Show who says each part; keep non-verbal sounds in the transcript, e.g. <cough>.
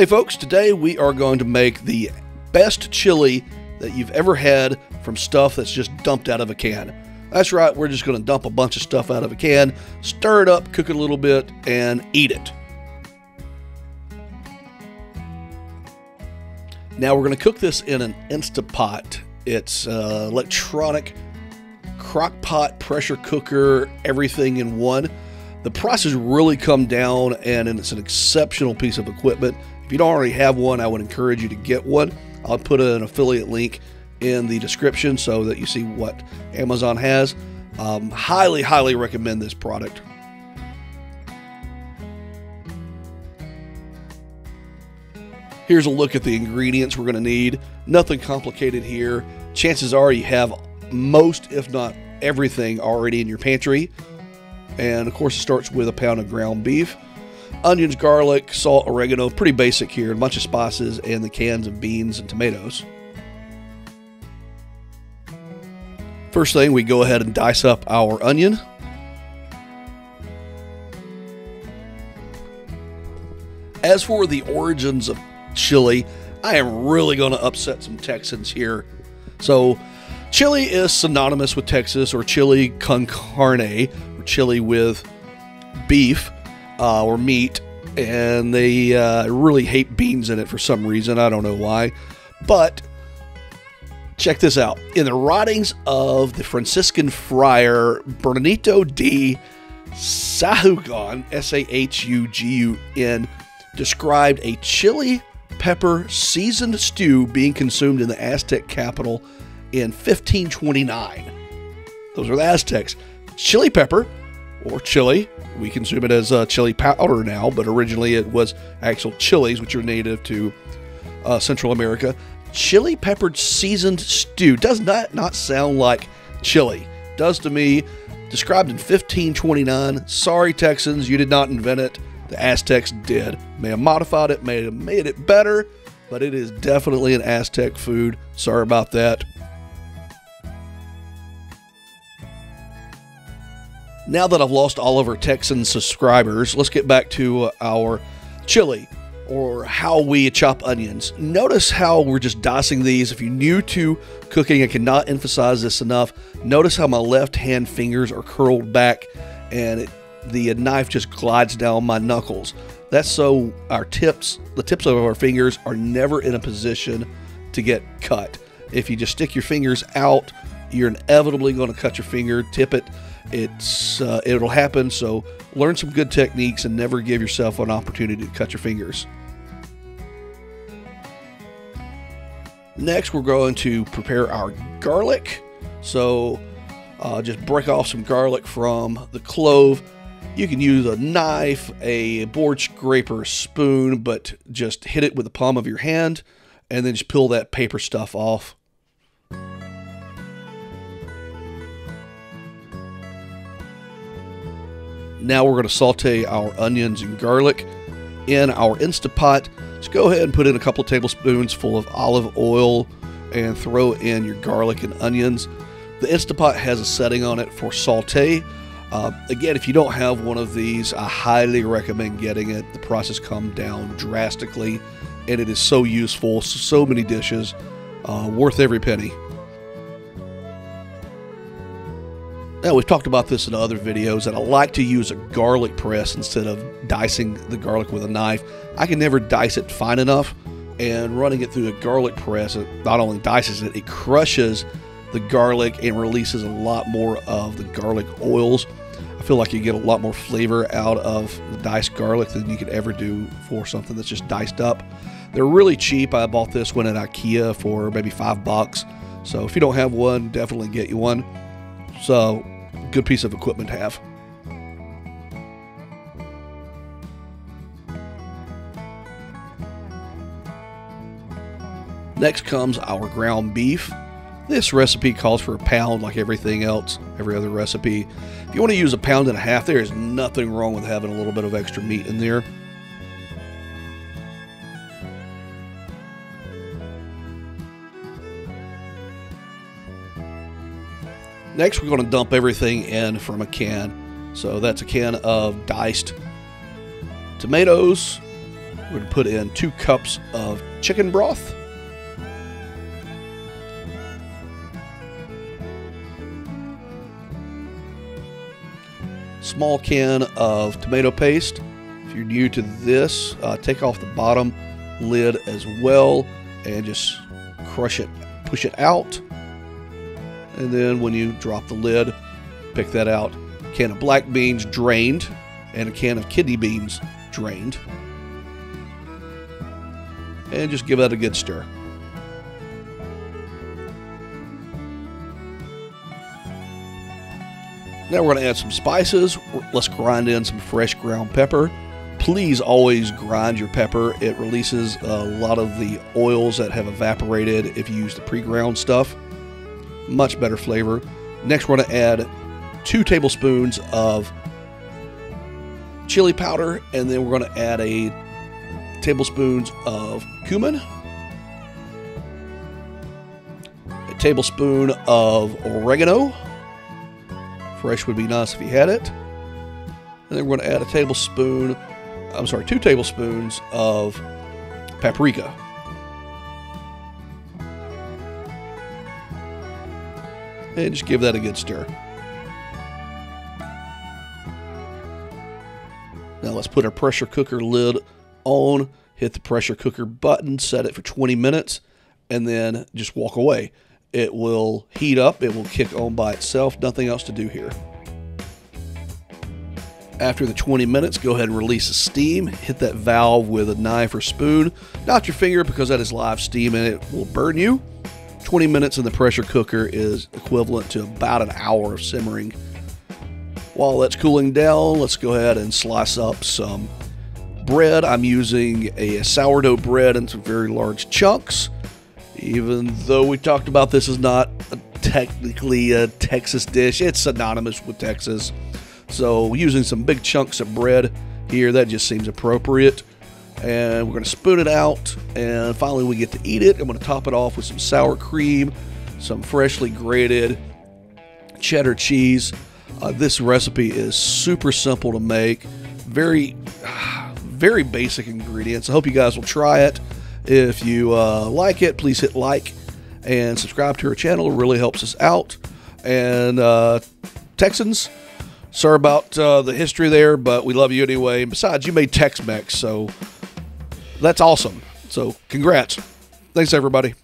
Speaker 1: Hey folks, today we are going to make the best chili that you've ever had from stuff that's just dumped out of a can. That's right, we're just going to dump a bunch of stuff out of a can, stir it up, cook it a little bit, and eat it. Now we're going to cook this in an Instapot. It's uh, electronic crock pot, pressure cooker, everything in one. The price has really come down and it's an exceptional piece of equipment. If you don't already have one, I would encourage you to get one. I'll put an affiliate link in the description so that you see what Amazon has. Um, highly, highly recommend this product. Here's a look at the ingredients we're going to need. Nothing complicated here. Chances are you have most, if not everything, already in your pantry. And of course, it starts with a pound of ground beef, onions, garlic, salt, oregano, pretty basic here, a bunch of spices, and the cans of beans and tomatoes. First thing, we go ahead and dice up our onion. As for the origins of chili, I am really going to upset some Texans here. So, chili is synonymous with Texas or chili con carne, or chili with beef uh, or meat, and they uh, really hate beans in it for some reason. I don't know why. But check this out. In the writings of the Franciscan friar Bernardino de Sahugun, S A H U G U N, described a chili pepper seasoned stew being consumed in the Aztec capital in 1529. Those are the Aztecs. Chili pepper, or chili, we consume it as uh, chili powder now, but originally it was actual chilies, which are native to uh, Central America. Chili peppered seasoned stew does not not sound like chili. Does to me. Described in 1529. Sorry, Texans, you did not invent it. The Aztecs did. May have modified it, may have made it better, but it is definitely an Aztec food. Sorry about that. Now that I've lost all of our Texan subscribers, let's get back to our chili or how we chop onions. Notice how we're just dicing these. If you're new to cooking, I cannot emphasize this enough. Notice how my left hand fingers are curled back and it, the knife just glides down my knuckles. That's so our tips, the tips of our fingers, are never in a position to get cut. If you just stick your fingers out, you're inevitably going to cut your finger, tip it. It's uh, it'll happen. So learn some good techniques and never give yourself an opportunity to cut your fingers. Next, we're going to prepare our garlic. So uh, just break off some garlic from the clove. You can use a knife, a board scraper, spoon, but just hit it with the palm of your hand and then just peel that paper stuff off. Now we're going to saute our onions and garlic in our Instapot. Just go ahead and put in a couple tablespoons full of olive oil and throw in your garlic and onions. The Instapot has a setting on it for saute. Uh, again, if you don't have one of these, I highly recommend getting it. The price has come down drastically, and it is so useful. So many dishes, uh, worth every penny. Now, we've talked about this in other videos, and I like to use a garlic press instead of dicing the garlic with a knife. I can never dice it fine enough, and running it through a garlic press, it not only dices it, it crushes the garlic and releases a lot more of the garlic oils. I feel like you get a lot more flavor out of the diced garlic than you could ever do for something that's just diced up. They're really cheap. I bought this one at IKEA for maybe five bucks. So if you don't have one, definitely get you one. So, good piece of equipment to have. Next comes our ground beef. This recipe calls for a pound like everything else, every other recipe. If you want to use a pound and a half, there is nothing wrong with having a little bit of extra meat in there. Next, we're going to dump everything in from a can. So that's a can of diced tomatoes, We're going to put in two cups of chicken broth. Small can of tomato paste. If you're new to this, uh, take off the bottom lid as well and just crush it, push it out. And then when you drop the lid, pick that out. Can of black beans drained and a can of kidney beans drained. And just give that a good stir. Now we're going to add some spices. Let's grind in some fresh ground pepper. Please always grind your pepper. It releases a lot of the oils that have evaporated if you use the pre-ground stuff. Much better flavor. Next we're going to add two tablespoons of chili powder, and then we're going to add a tablespoons of cumin, a tablespoon of oregano. Fresh would be nice if you had it. And then we're going to add a tablespoon, I'm sorry, two tablespoons of paprika. And just give that a good stir. Now let's put our pressure cooker lid on, hit the pressure cooker button, set it for 20 minutes, and then just walk away. It will heat up, it will kick on by itself, nothing else to do here. After the 20 minutes, go ahead and release the steam. Hit that valve with a knife or spoon. Not your finger because that is live steam and it will burn you. 20 minutes in the pressure cooker is equivalent to about an hour of simmering while that's cooling down, let's go ahead and slice up some bread. I'm using a sourdough bread in some very large chunks. Even though we talked about this is not a, technically a Texas dish, it's synonymous with Texas. So using some big chunks of bread here, that just seems appropriate. And we're going to spoon it out. And finally, we get to eat it. I'm going to top it off with some sour cream, some freshly grated cheddar cheese, uh, this recipe is super simple to make, very, <sighs> very basic ingredients. I hope you guys will try it. If you uh, like it, please hit like and subscribe to our channel. It really helps us out. And uh, Texans, sorry about uh, the history there, but we love you anyway. And besides, you made Tex Mex, so that's awesome. So congrats. Thanks, everybody.